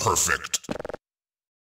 perfect.